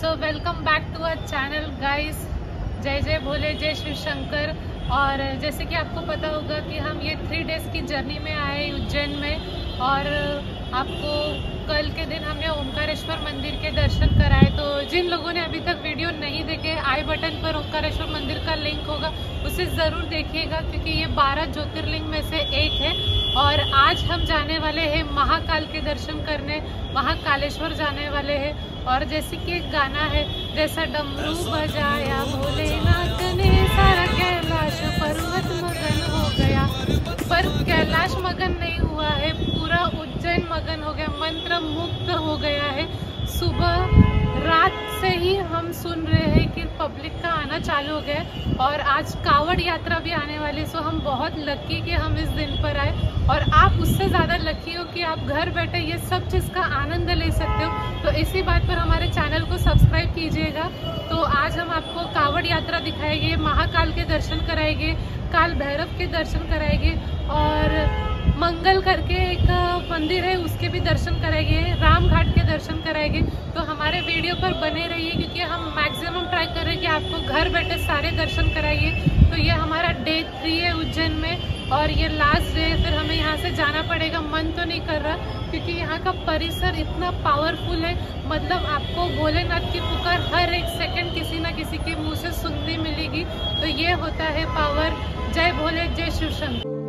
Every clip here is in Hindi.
So welcome back to our channel guys जय जय भोले, जय शिव शंकर। और जैसे कि आपको पता होगा कि हम ये थ्री डेज़ की जर्नी में आए उज्जैन में। और आपको कल के दिन हमने ओंकारेश्वर मंदिर के दर्शन कराए। तो जिन लोगों ने अभी तक वीडियो नहीं देखे, आई बटन पर ओंकारेश्वर मंदिर का लिंक होगा, उसे ज़रूर देखिएगा, क्योंकि ये बारह ज्योतिर्लिंग में से एक है। और आज हम जाने वाले हैं महाकाल के दर्शन करने महाकालेश्वर जाने वाले हैं। और जैसे कि एक गाना है जैसा डमरू बजाया भोलेनाथ ने सारा कैलाश पर्वत मगन हो गया। पर कैलाश मगन नहीं हुआ है पूरा उज्जैन मगन हो गया मंत्र मुक्त हो गया है। सुबह रात से ही हम सुन रहे हैं कि पब्लिक का आना चालू हो गया और आज कावड़ यात्रा भी आने वाली है सो हम बहुत लकी कि हम इस दिन पर आए। और आप उससे ज़्यादा लकी हो कि आप घर बैठे ये सब चीज़ का आनंद ले सकते हो। तो इसी बात पर हमारे चैनल को सब्सक्राइब कीजिएगा। तो आज हम आपको कावड़ यात्रा दिखाएँगे, महाकाल के दर्शन कराएँगे, काल भैरव के दर्शन कराएँगे। और मंगल करके एक मंदिर है, उसके भी दर्शन कराएँगे राम घाट के दर्शन कराएँगे तो हमारे वीडियो पर बने रहिए, क्योंकि हम मैक्सिमम ट्राई कर रहे हैं कि आपको घर बैठे सारे दर्शन कराइए। तो ये हमारा डे थ्री है उज्जैन में, और ये लास्ट डे फिर हमें यहाँ से जाना पड़ेगा। मन तो नहीं कर रहा, क्योंकि यहाँ का परिसर इतना पावरफुल है। मतलब आपको भोलेनाथ की पुकार हर एक सेकंड किसी ना किसी के मुँह से सुनने मिलेगी। तो ये होता है पावर जय भोले, जय शिव शंकर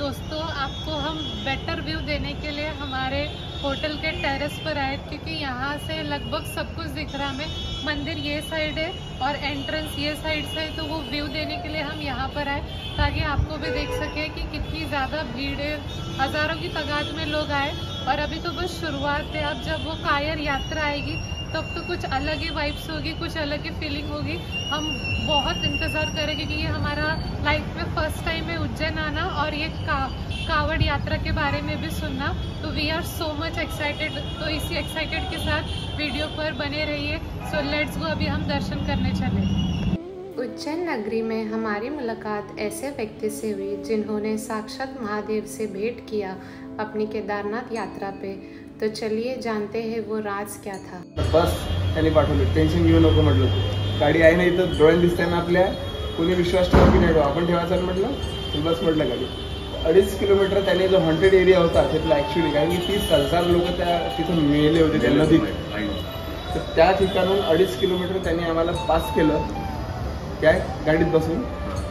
दोस्तों, आपको हम बेटर व्यू देने के लिए हमारे होटल के टेरेस पर आए, क्योंकि यहाँ से लगभग सब कुछ दिख रहा हमें। मंदिर ये साइड है और एंट्रेंस ये साइड से है तो वो व्यू देने के लिए हम यहाँ पर आए, ताकि आपको भी देख सके कि कितनी ज़्यादा भीड़ है। हज़ारों की तादाद में लोग आए, और अभी तो बस शुरुआत है। अब जब वो कायर यात्रा आएगी, तब तो कुछ अलग ही वाइब्स होगी, कुछ अलग ही फीलिंग होगी। हम बहुत इंतज़ार करेंगे कि ये हमारा लाइफ में फ़र्स्ट टाइम है उज्जैन आना और ये का, कावड़ यात्रा के बारे में भी सुनना। तो we are so much excited तो इसी एक्साइटेड के साथ वीडियो पर बने रहिए। सो लेट्स गो अभी हम दर्शन करने चले। उज्जैन नगरी में हमारी मुलाकात ऐसे व्यक्ति से हुई जिन्होंने साक्षात महादेव से भेंट किया अपनी केदारनाथ यात्रा पे। तो चलिए जानते हैं वो राज क्या था। बस त्यांनी पाठवली. टेन्शन घेऊ नको म्हटलं तू. गाडी आहे ना इथं डोळ्यात दिसते ना आपल्या. कोणी विश्वास ठेवा की नाही ठेवा. आपण ठेवायचं म्हटलं तर बस म्हटलं गाडी. अडीच किलोमीटर त्याने जो हॉन्टेड एरिया होता तिथला ॲक्च्युली कारण की तीस हज़ार लोक त्या तिथं मेले होते त्या नदीत तर त्या ठिकाणून अडीच किलोमीटर त्यांनी आम्हाला पास केलं. काय गाडीत बसून.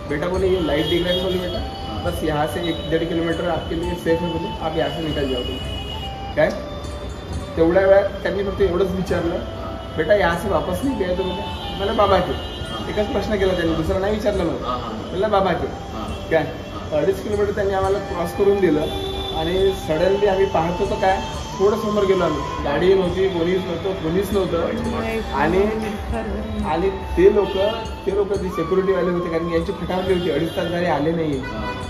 बेटा बोले ये लाइट दिख रहा है बोले बेटा. बस यहाँ से एक डेढ़ किलोमीटर आपके लिए सेफ है बोले आप यहाँ से निकल जाओ बोले काय? तेवढ्या वेळात त्यांनी फक्त एवढंच विचारलं. बेटा यहाँ से वापस नहीं गए तो बोले मला बाबा के. एकच प्रश्न केला त्यांनी. दुसरा नाही विचारलं मला म्हणलं बाबा के. काय? अडीच किलोमीटर त्यांनी आम्हाला क्रॉस करून दिलं. आणि सडनली आम्ही पाहतो तर काय? थोडं समोर गेलो आम्ही. गाडी नव्हती कोणीच नव्हतं कोणीच नव्हतं. आणि आणि ते लोक ते लोक जी सेक्युरिटीवाले होते कारण की यांची फटावली होती अडीच तास झाले आले नाही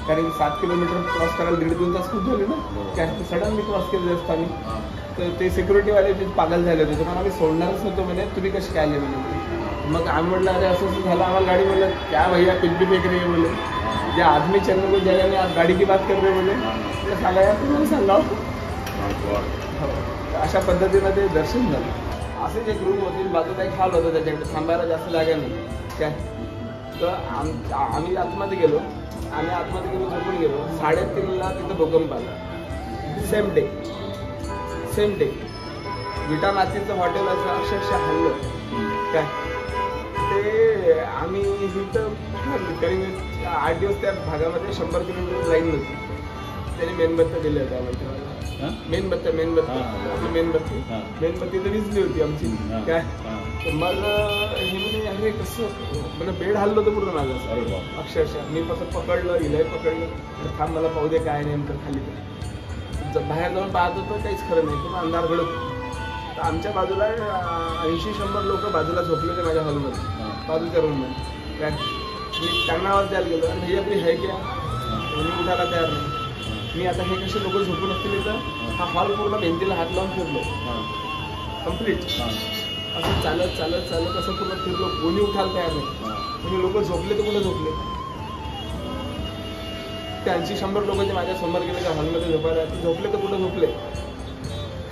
कारण सात किलोमीटर क्रॉस करायला दीड दोन तास खूप झाले ना. कारण सडनली क्रॉस केले असताना तर ते सिक्युरिटीवाले ते पागल झाले होते. मग आम्ही सोडणारच नव्हतो म्हणे तुम्ही कसे काय आले म्हणे? मग आम्ही म्हटलं अरे असं असं झालं. आम्हाला गाडी म्हणलं क्या भैया कुछ भी फेक रही है? बोले जे आदमी चलने को आप गाड़ी की बात कर रहे बोले तर सांगा यार तुम्हाला सांगावं हो. अशा पद्धतीनं ते दर्शन झालं. असेच एक रूम होती बाजूला एक हॉल होता त्याच्याकडे थांबायला जास्त जागा नाही. काय तर आम आम्ही आतमध्ये गेलो आम्ही आतमध्ये गेलो झोपून गेलो. साडेतीनला तिथं भूकंप आला. Same day same day Vita मातीचं हॉटेल असं अक्षरशः हल्लं. काय? ते आम्ही इथं करीब आठ दिवस त्या भागामध्ये शंभर किलोमीटर लाईन होती. त्याने होत्या आम्हाला. तेव्हा. मेणबत्त्या हा, हा. आपली मेणबत्ती. हा. मेणबत्ती तर विजली होती आमची. हा. काय? हा. तर मग हे म्हणे अरे कसं? म्हणजे बेड हल्लो होतं पूर्ण माझं. अक्षरशः. मी कसं पकडलं हिलाही पकडलं. तर थांब मला पाहू दे काय नेमकं खाली बाहेर जाऊन पाहत होतो काहीच खरं नाही. किंवा अंधार घडत. तर आमच्या बाजूला ऐंशी शंभर लोक बाजूला झोपले होते माझ्या हॉलमध्ये. हा. बाजूच्या रूममध्ये काय? मी त्यांना आवाज द्यायला गेलो. अरे भैया आपली है क्या? कोणी उठायला तयार नाही. मी आता हे कसे लोक झोपून असतील इथं हा हॉल पूर्ण भिंतीला हात लावून फिरलो. कंप्लीट असं चालत चालत चालत असं पूर्ण फिरलो. कोणी उठायला तयार नाही. म्हणजे लोक झोपले तर कुठे झोपले? ते ऐंशी शंभर लोक जे माझ्यासमोर गेले त्या हॉलमध्ये झोपायला. ते झोपले तर कुठे झोपले?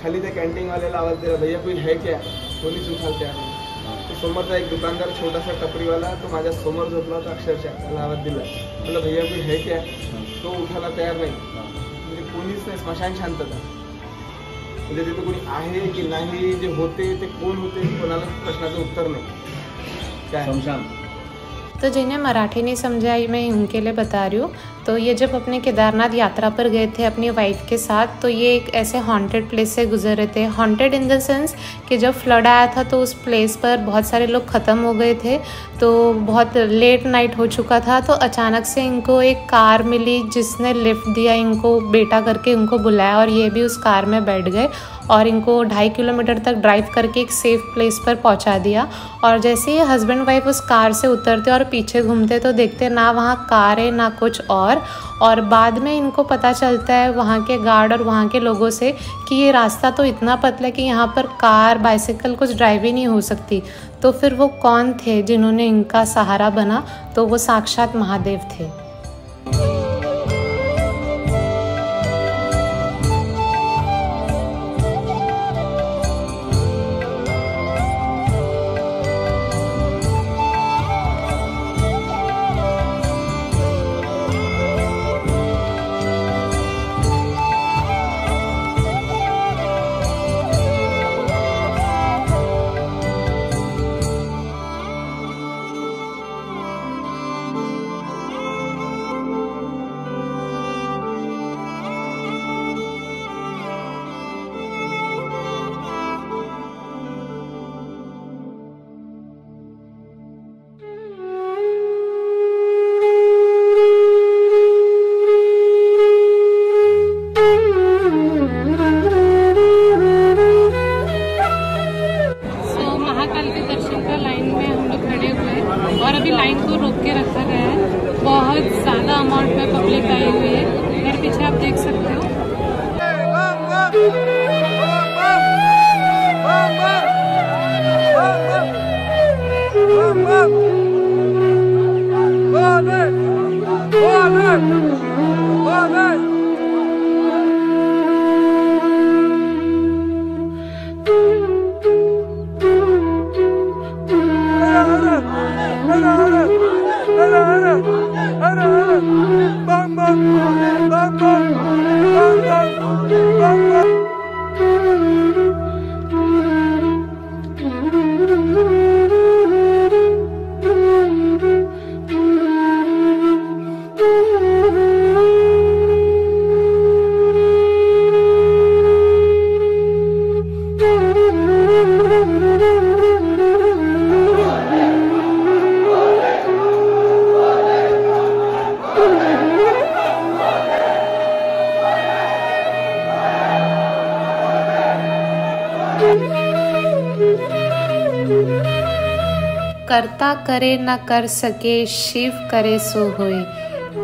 खाली त्या कॅन्टीनवाल्याला आवाज दिला भैया कोई है क्या? कोणीच उठायला तयार नाही. तो समोरचा एक दुकानदार छोटासा टपरीवाला तो माझ्यासमोर झोपला होता अक्षरशः. त्याला आवाज दिला. म्हटलं भैया कोई है क्या? तो उठायला तयार नाही. म्हणजे नाही स्मशान शांतता म्हणजे तिथे कोणी आहे की नाही जे होते ते कोण होते कोणाला प्रश्नाचं उत्तर नाही. काय? शमशान तो जिन्हें मराठी नहीं समझा मैं उनके लिए बता रही हूँ। तो ये जब अपने केदारनाथ यात्रा पर गए थे अपनी वाइफ के साथ तो ये एक ऐसे हॉन्टेड प्लेस से गुजर रहे थे। हॉन्टेड इन द सेंस कि जब फ्लड आया था तो उस प्लेस पर बहुत सारे लोग ख़त्म हो गए थे। तो बहुत लेट नाइट हो चुका था तो अचानक से इनको एक कार मिली जिसने लिफ्ट दिया, इनको बेटा करके इनको बुलाया और ये भी उस कार में बैठ गए और इनको ढाई किलोमीटर तक ड्राइव करके एक सेफ़ प्लेस पर पहुँचा दिया और जैसे ही हस्बैंड वाइफ उस कार से उतरते और पीछे घूमते तो देखते ना वहाँ कार है, ना कुछ और और बाद में इनको पता चलता है वहाँ के गार्ड और वहाँ के लोगों से कि ये रास्ता तो इतना पतला है कि यहाँ पर कार बाइसिकल कुछ ड्राइव ही नहीं हो सकती। तो फिर वो कौन थे जिन्होंने इनका सहारा बना? तो वो साक्षात महादेव थे। Bang bang! करता करे न कर सके, शिव करे सो होए।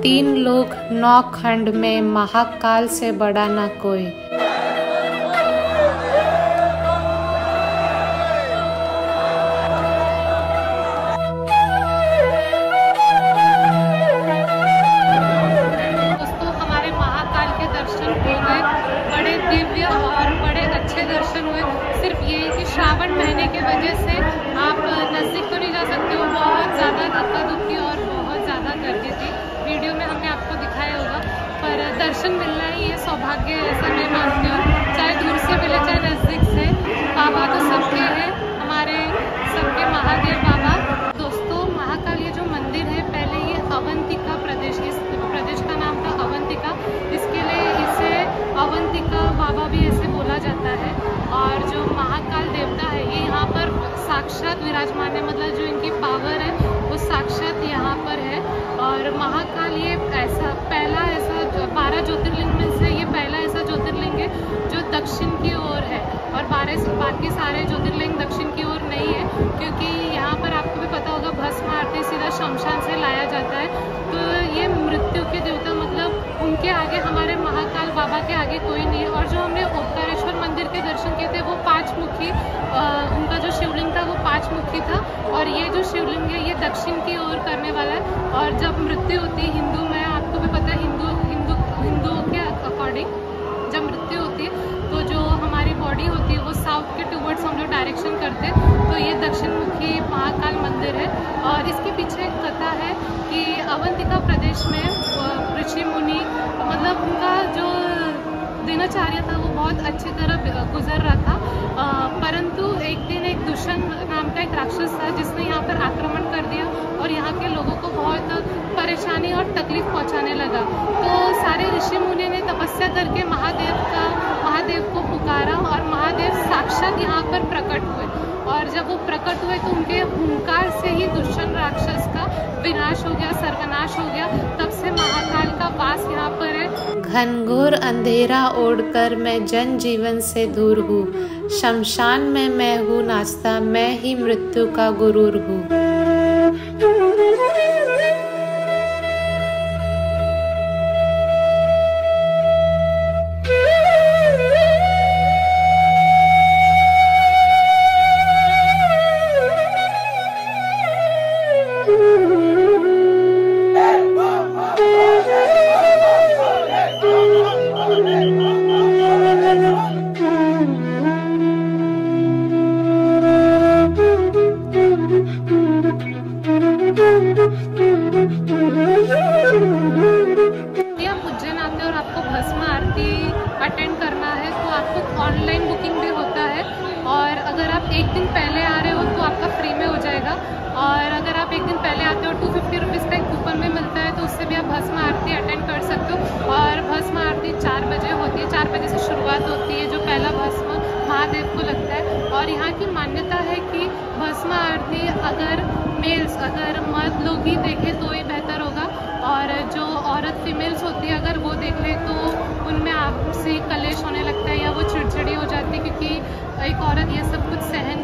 तीन लोग नौ खंड में महाकाल से बड़ा न कोई ये सौभाग्य है, ऐसा मैं मानती हूँ। चाहे दूर से मिले, चाहे नज़दीक से, बाबा तो सबके हैं, हमारे सबके महादेव बाबा। दोस्तों, महाकाल ये जो मंदिर है, पहले ये अवंतिका प्रदेश, इस प्रदेश का नाम था अवंतिका। इसके लिए इसे अवंतिका बाबा भी ऐसे बोला जाता है। और जो महाकाल देवता है, ये यहाँ पर साक्षात विराजमान है मतलब जो इनकी पावर है, वो साक्षात यहाँ पर है। और महाकाल ये ऐसा, पहला ऐसा बारह ज्योतिर्लिंग में जो दक्षिण की ओर है। और बारह बाकी सारे ज्योतिर्लिंग दक्षिण की ओर नहीं है, क्योंकि यहाँ पर आपको भी पता होगा भस्म आरती सीधा शमशान से लाया जाता है। तो ये मृत्यु के देवता मतलब उनके आगे, हमारे महाकाल बाबा के आगे कोई नहीं और जो हमने ओंकारेश्वर मंदिर के दर्शन किए थे, वो पाँच मुखी उनका जो शिवलिंग था, वो पाँच मुखी था। और ये जो शिवलिंग है, ये दक्षिण की ओर करने वाला है। और जब मृत्यु होती है हिंदू में, आपको भी पता है, हिंदू हिंदू हिंदुओं के अकॉर्डिंग डायरेक्शन करते तो ये दक्षिण मुखी महाकाल मंदिर है। और इसके पीछे कथा है कि अवंतिका प्रदेश में ऋषि मुनि मतलब उनका जो दिनचर्या था, वो बहुत अच्छी तरह गुजर रहा था। परंतु एक दिन एक दुष्यंत नाम का एक राक्षस था, जिसने यहाँ पर आक्रमण कर दिया और यहाँ के लोगों को बहुत परेशानी और तकलीफ़ पहुँचाने लगा। तो सारे ऋषि मुनि ने तपस्या करके महादेव का, महादेव को पुकारा और महादेव साक्षात यहाँ पर प्रकट हुए। और जब वो प्रकट हुए तो उनके हुंकार से ही दुष्यंत राक्षस का विनाश हो गया, सर्वनाश हो गया। तब से महाकाल का वास यहाँ पर है। घनघोर अंधेरा ओढ़कर मैं जन जीवन से दूर हूँ। शमशान में मैं हूँ नाश्ता, मैं ही मृत्यु का गुरूर हूँ। आरती चार बजे होती है। चार बजे से शुरुआत होती है, जो पहला भस्म महादेव को लगता है। और यहाँ की मान्यता है कि भस्म आरती अगर मेल्स अगर मर्द लोग ही देखें तो ही बेहतर होगा। और जो औरत फीमेल्स होती है, अगर वो देख ले तो उनमें आपसी कलेश होने लगता है या वो चिड़चिड़ी हो जाती है, क्योंकि एक औरत ये सब कुछ सह